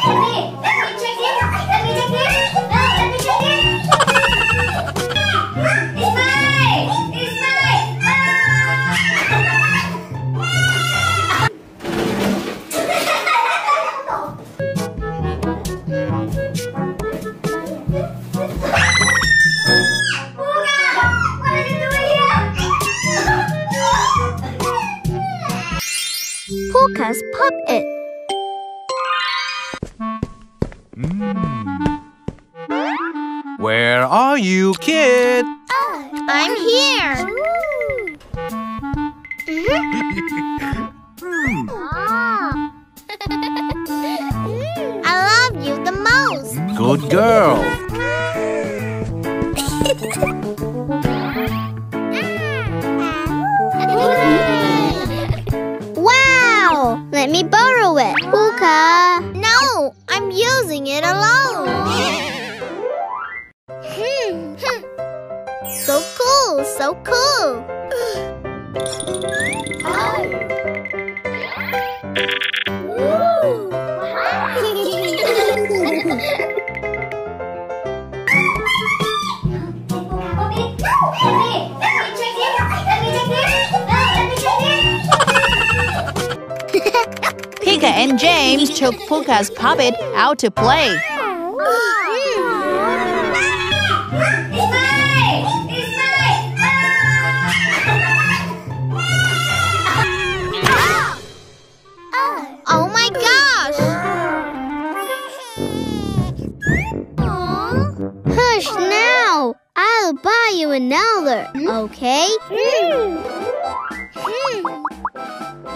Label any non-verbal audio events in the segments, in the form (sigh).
me, (laughs) I love you the most. Good girl. (laughs) Wow! Let me borrow it. Puka. No, I'm using it alone. (laughs) So cool, so cool. Pica and James took Puka's puppet out to play. Another, hmm? okay? Hmm.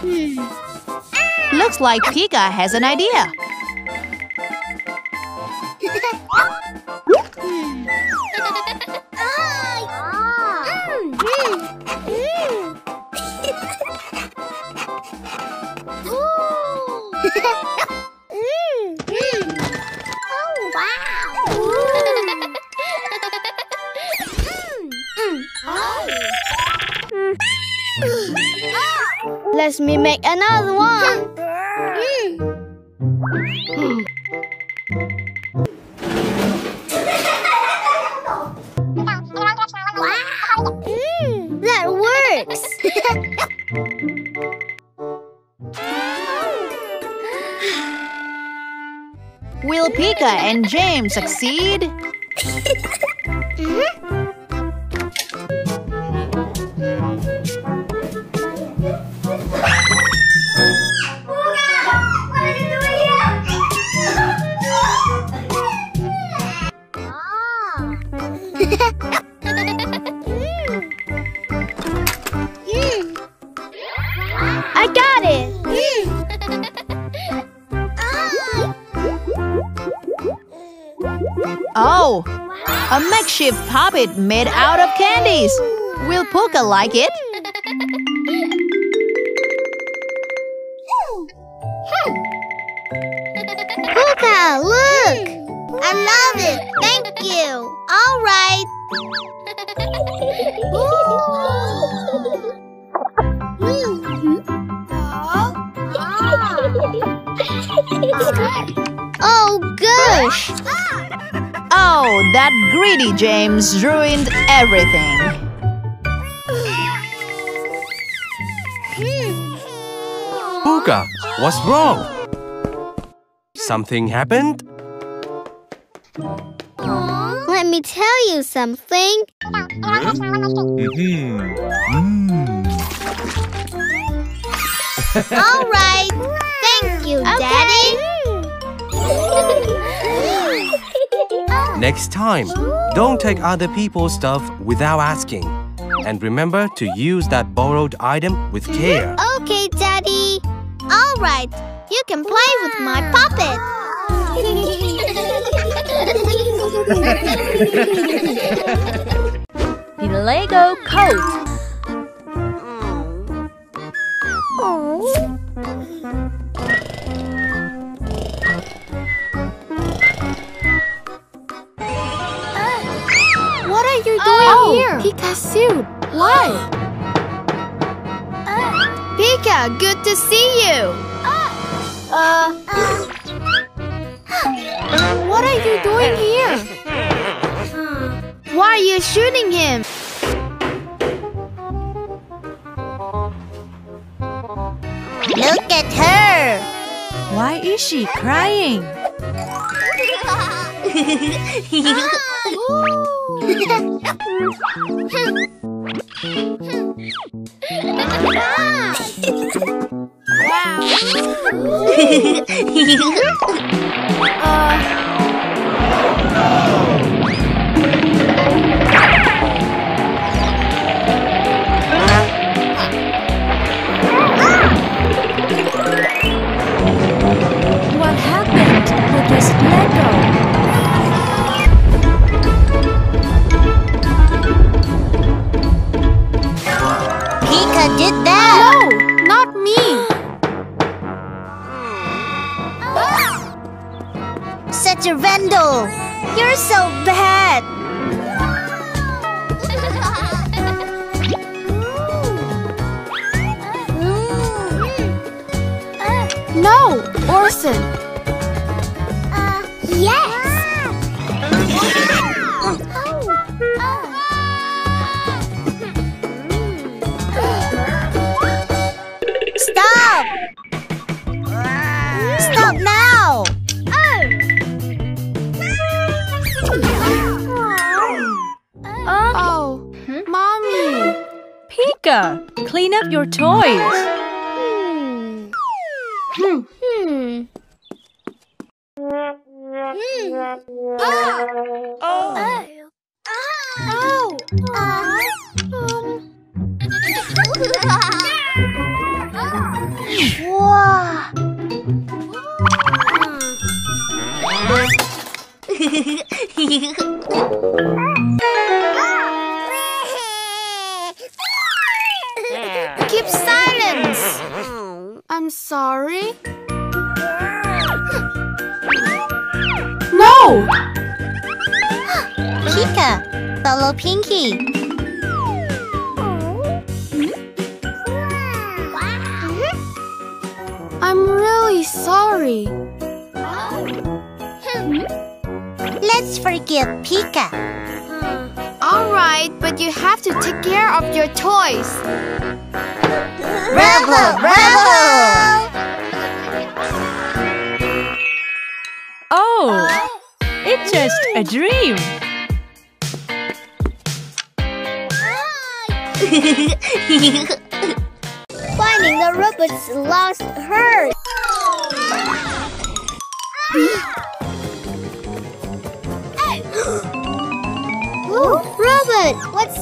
Hmm. Looks like Pica has an idea. (laughs) Let me make another one. Mm, that works. (laughs) Will Pica and James succeed? Makeshift puppet made out of candies. Will Puka like it? Puka, look! I love it. Thank you. All right. oh gosh! Oh, that greedy James ruined everything. Puka, what's wrong? Something happened? Let me tell you something. Mm-hmm. All right. Thank you, Daddy. (laughs) (laughs) Next time, don't take other people's stuff without asking. And remember to use that borrowed item with care. Okay, Daddy. All right. You can play with my puppet. (laughs) The Lego coat. Doing Oh. here? Pica's suit. Why? Pica, good to see you. Uh. What are you doing here? Why are you shooting him? Look at her. Why is she crying? (laughs) What (laughs) Pica, clean up your toys. Hmm. Oh. Wow. Keep silence. I'm sorry. No. Pica, follow Pinky. Mm-hmm. I'm really sorry. Oh. Let's forgive Pica. All right, but you have to take care of your toys. Bravo, bravo! Oh, it's just a dream. (laughs) Finding the robot's lost hurt.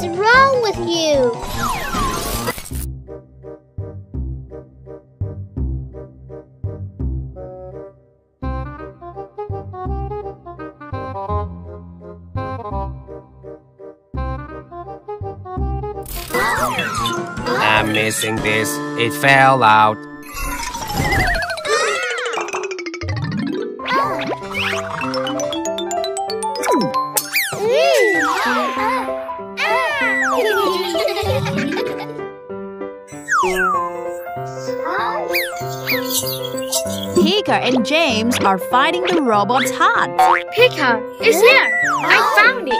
What's wrong with you? I'm missing this. It fell out. Pica and James are finding the robot's hat. Pica, it's here. I found it.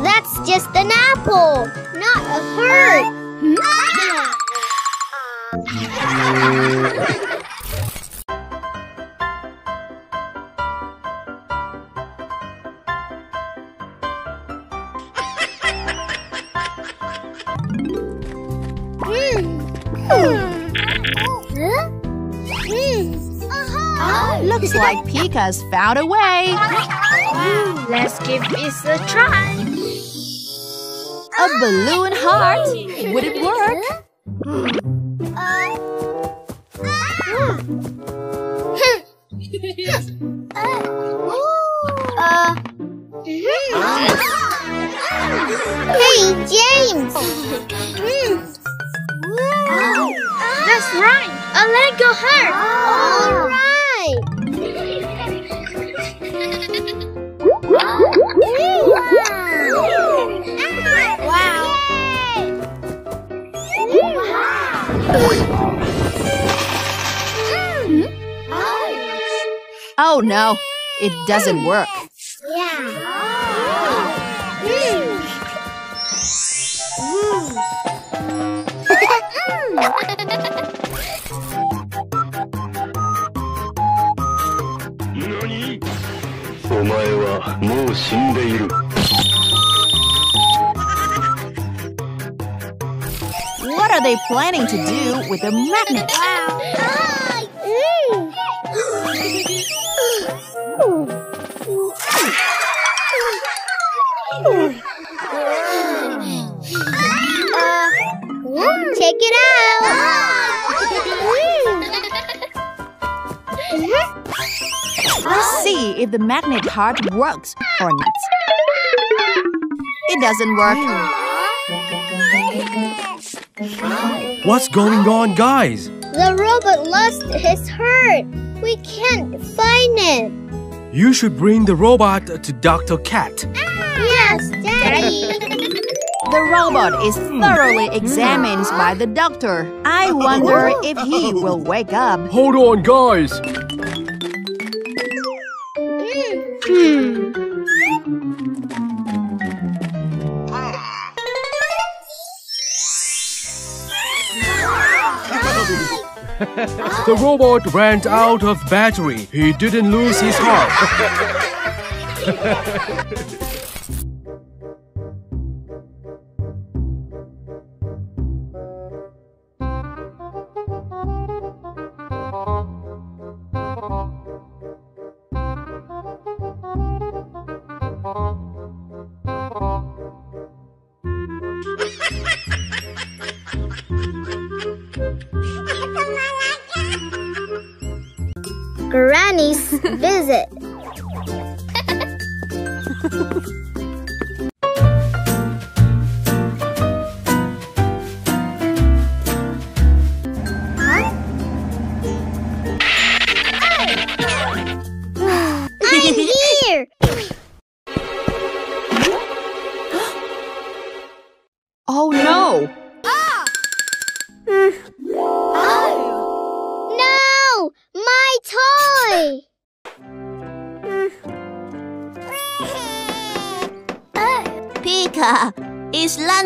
(laughs) That's just an apple, not a heart. (laughs) (laughs) Looks like Pica's found a way. Let's give this a try. A balloon heart. Would it work? Uh. Hey, James! That's right! A Lego heart! All right! Oh no, it doesn't work. (laughs) Yeah. What are they planning to do with the magnet? wow uh, Check it out. See if the magnet part works or not. It doesn't work. What's going on, guys? The robot lost his heart. We can't find it. You should bring the robot to Dr. Cat. Yes, Daddy. The robot is thoroughly examined by the doctor. I wonder if he will wake up. Hold on, guys. The robot ran out of battery. He didn't lose his heart. (laughs)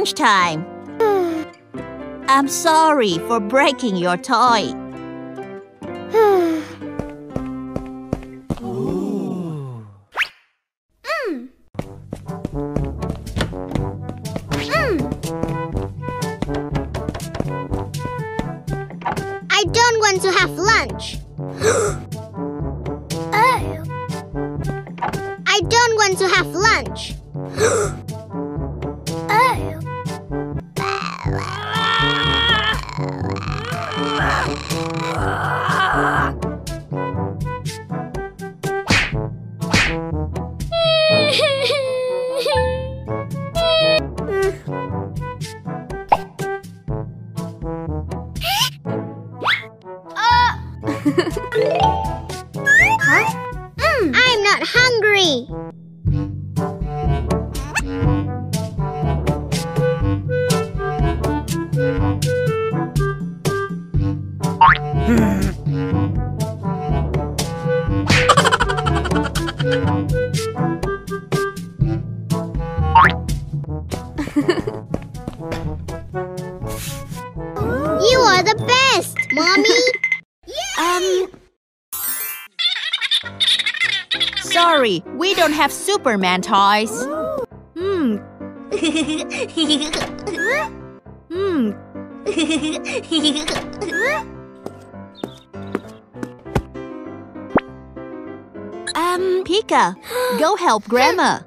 lunchtime. (sighs) I'm sorry for breaking your toy. Don't have Superman toys. Hmm. hmm. Um, Pica, go help Grandma.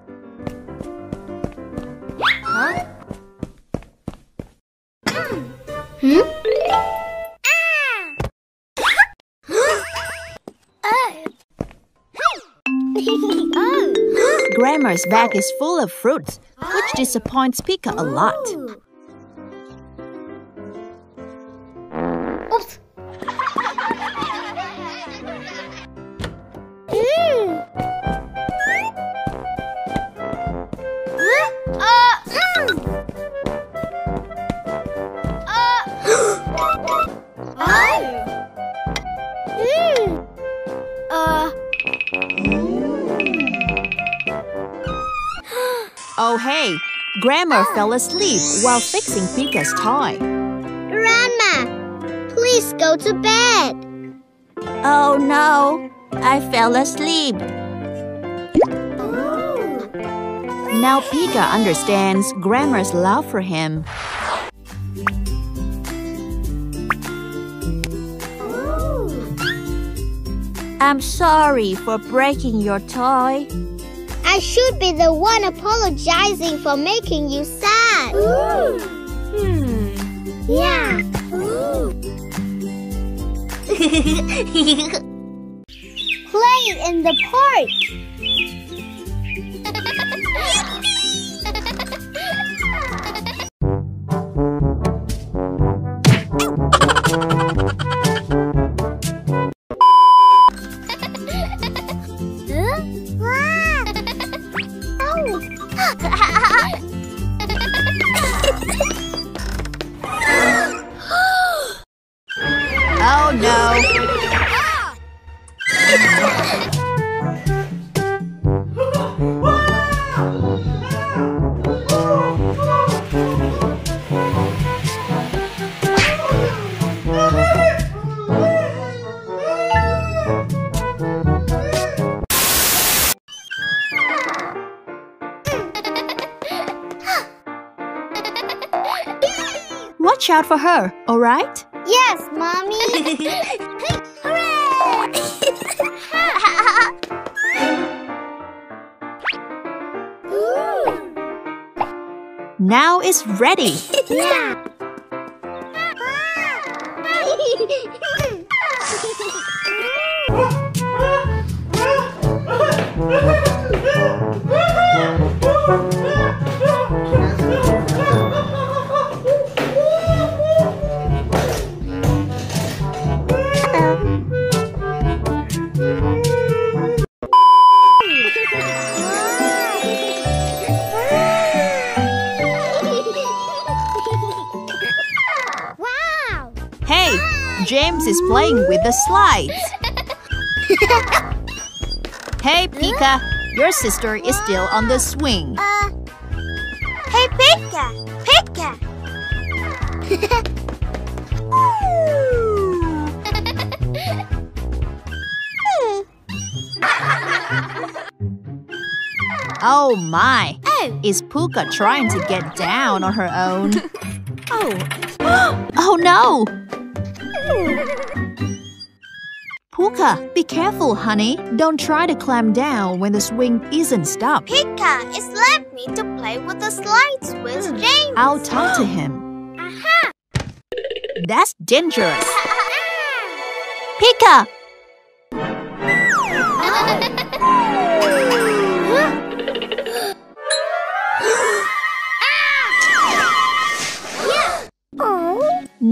Grandma's bag is full of fruits, which disappoints Pica a lot. Oh, Grandma fell asleep while fixing Pica's toy. Grandma, please go to bed. Oh no, I fell asleep. Now Pica understands Grandma's love for him. I'm sorry for breaking your toy. I should be the one apologizing for making you sad. Hmm. Yeah. (laughs) Play in the park. Watch out for her, alright? yes, mommy. (laughs) Hooray! (laughs) Now it's ready. yeah. Is playing with the slides. (laughs) hey, Pica, your sister is still on the swing. Uh, hey, Pica! Pica! (laughs) Oh my, oh, is Puka trying to get down on her own? (laughs) (gasps) oh. (gasps) oh no! Puka, be careful, honey. Don't try to climb down when the swing isn't stopped. Pica it's left me to play with the slides with hmm. James. I'll talk to him. Uh-huh. That's dangerous. (laughs) Pica! (laughs) Oh.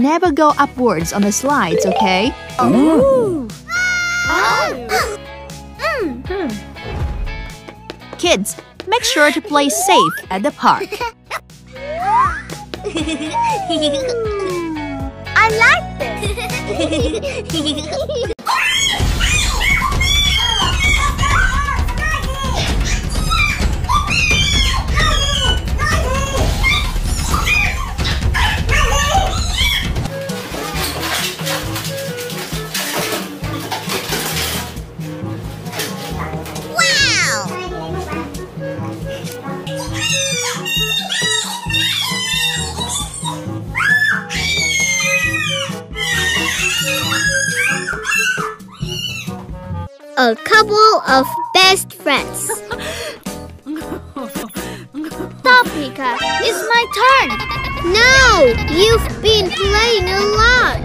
Never go upwards on the slides, okay? Oh. Kids, make sure to play safe at the park. (laughs) I like this. (laughs) turn. No, you've been playing a lot.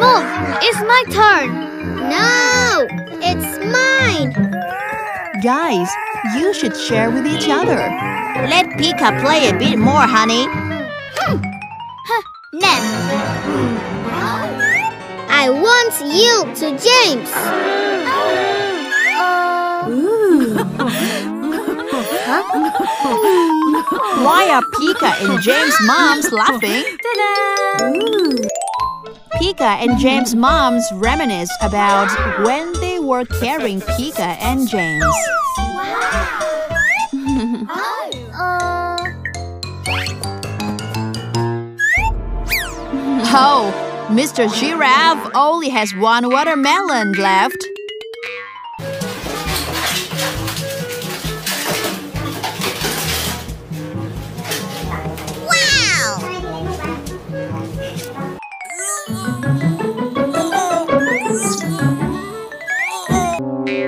Move. It's my turn. No, it's mine. Guys, you should share with each other. Let Pica play a bit more, honey. Left. I want you to James. (laughs) Why are Pica and James' moms laughing? Pica and James' moms reminisce about when they were carrying Pica and James. Uh, Oh, Mr. Giraffe only has one watermelon left.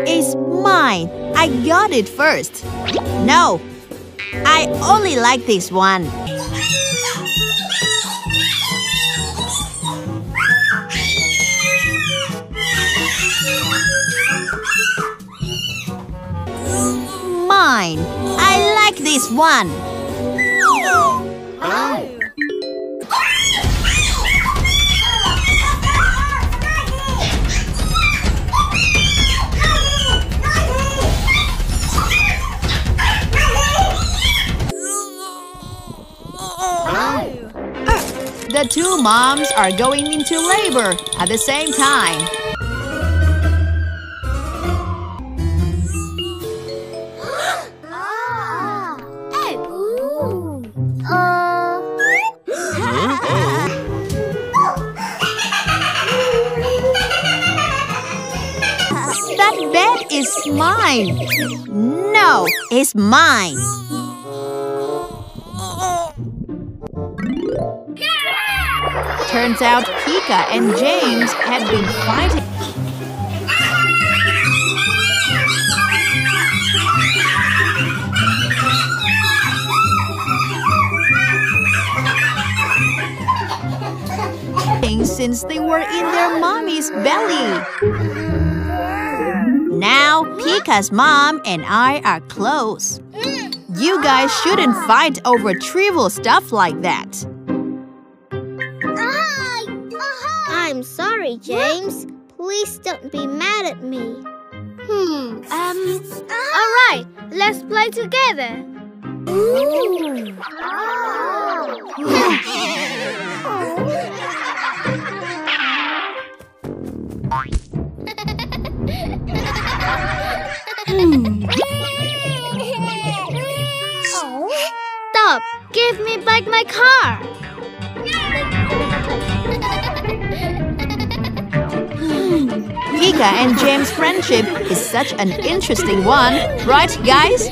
It's mine. I got it first. No, I only like this one. One. The two moms are going into labor at the same time. Mine. No, it's mine. Turns out Pica and James had been fighting. Since they were in their mommy's belly. Now, Pica's mom and I are close. You guys shouldn't fight over trivial stuff like that. I'm sorry, James. Please don't be mad at me. Hmm. Um. All right. Let's play together. (laughs) (laughs) Stop! Give me back my car. Pica and James' friendship is such an interesting one, right, guys?